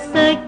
sick.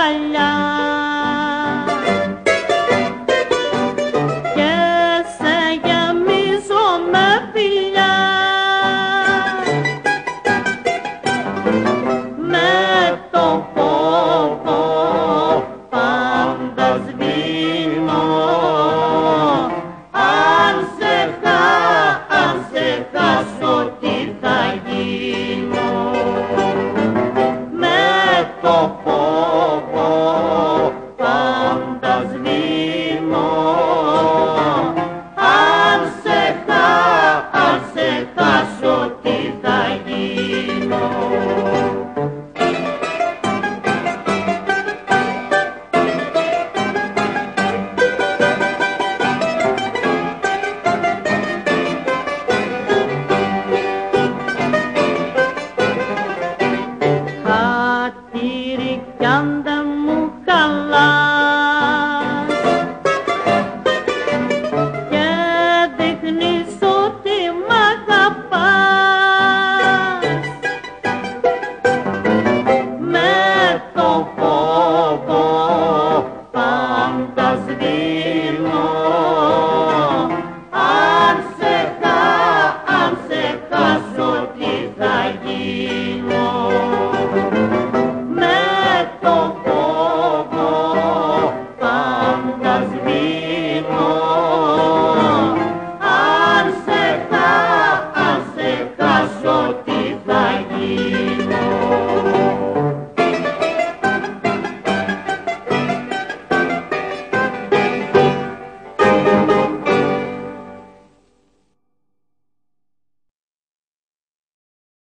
Anh